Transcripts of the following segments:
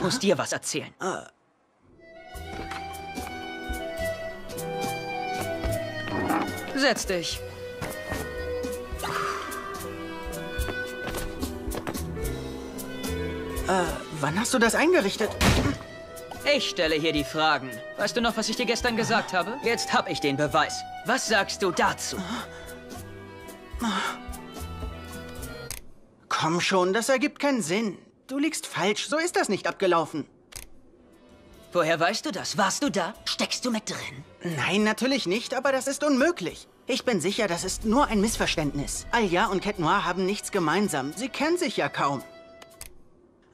Ich muss dir was erzählen. Setz dich. Wann hast du das eingerichtet? Ich stelle hier die Fragen. Weißt du noch, was ich dir gestern gesagt habe? Jetzt hab ich den Beweis. Was sagst du dazu? Komm schon, das ergibt keinen Sinn. Du liegst falsch, so ist das nicht abgelaufen. Woher weißt du das? Warst du da? Steckst du mit drin? Nein, natürlich nicht, aber das ist unmöglich. Ich bin sicher, das ist nur ein Missverständnis. Alia und Cat Noir haben nichts gemeinsam. Sie kennen sich ja kaum.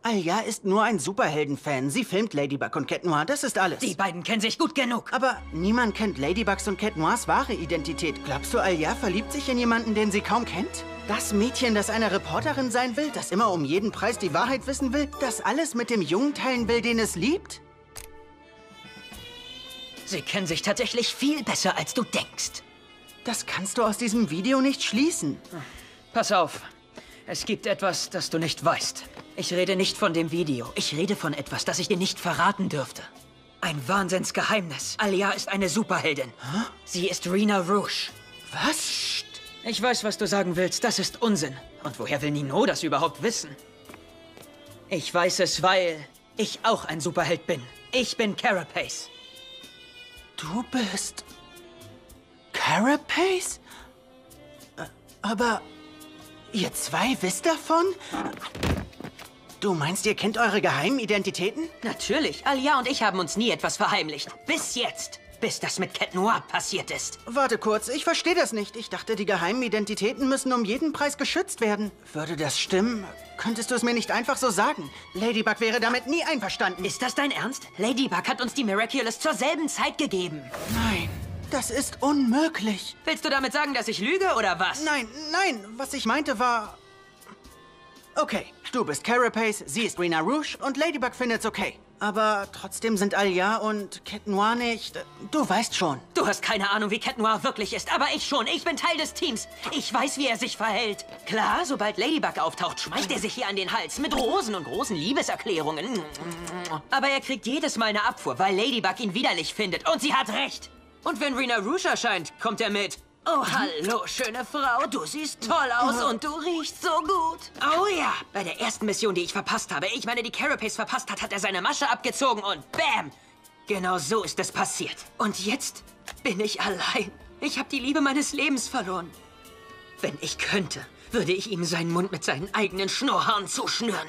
Alia ist nur ein Superhelden-Fan. Sie filmt Ladybug und Cat Noir, das ist alles. Die beiden kennen sich gut genug. Aber niemand kennt Ladybugs und Cat Noirs wahre Identität. Glaubst du, Alia verliebt sich in jemanden, den sie kaum kennt? Das Mädchen, das eine Reporterin sein will, das immer um jeden Preis die Wahrheit wissen will, das alles mit dem Jungen teilen will, den es liebt? Sie kennen sich tatsächlich viel besser, als du denkst. Das kannst du aus diesem Video nicht schließen. Pass auf. Es gibt etwas, das du nicht weißt. Ich rede nicht von dem Video. Ich rede von etwas, das ich dir nicht verraten dürfte. Ein Wahnsinnsgeheimnis. Alia ist eine Superheldin. Sie ist Rena Rouge. Was? Ich weiß, was du sagen willst. Das ist Unsinn. Und woher will Nino das überhaupt wissen? Ich weiß es, weil ich auch ein Superheld bin. Ich bin Carapace. Du bist... Carapace? Äh, Aber... Ihr zwei wisst davon? Du meinst, ihr kennt eure geheimen Identitäten? Natürlich. Alia und ich haben uns nie etwas verheimlicht. Bis jetzt. Bis das mit Cat Noir passiert ist. Warte kurz, ich verstehe das nicht. Ich dachte, die geheimen Identitäten müssen um jeden Preis geschützt werden. Würde das stimmen? Könntest du es mir nicht einfach so sagen? Ladybug wäre damit nie einverstanden. Ist das dein Ernst? Ladybug hat uns die Miraculous zur selben Zeit gegeben. Nein, das ist unmöglich. Willst du damit sagen, dass ich lüge oder was? Nein, nein, was ich meinte war... Okay, du bist Carapace, sie ist Rena Rouge und Ladybug findet's okay. Aber trotzdem sind Alia und Cat Noir nicht... Du weißt schon. Du hast keine Ahnung, wie Cat Noir wirklich ist, aber ich schon. Ich bin Teil des Teams. Ich weiß, wie er sich verhält. Klar, sobald Ladybug auftaucht, schmeißt er sich hier an den Hals mit Rosen und großen Liebeserklärungen. Aber er kriegt jedes Mal eine Abfuhr, weil Ladybug ihn widerlich findet. Und sie hat recht. Und wenn Rena Rouge erscheint, kommt er mit. Oh, hallo, schöne Frau. Du siehst toll aus und du riechst so gut. Oh ja, bei der ersten Mission, die ich verpasst habe, ich meine, die Carapace verpasst hat, hat er seine Masche abgezogen und bam! Genau so ist es passiert. Und jetzt bin ich allein. Ich habe die Liebe meines Lebens verloren. Wenn ich könnte, würde ich ihm seinen Mund mit seinen eigenen Schnurrhaaren zuschnüren.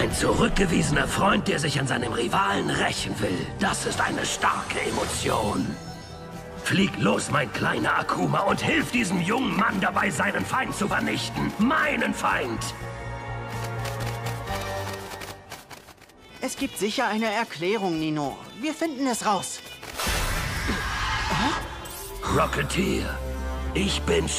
Ein zurückgewiesener Freund, der sich an seinem Rivalen rächen will. Das ist eine starke Emotion. Flieg los, mein kleiner Akuma, und hilf diesem jungen Mann dabei, seinen Feind zu vernichten. Meinen Feind. Es gibt sicher eine Erklärung, Nino. Wir finden es raus. Rocketeer, ich bin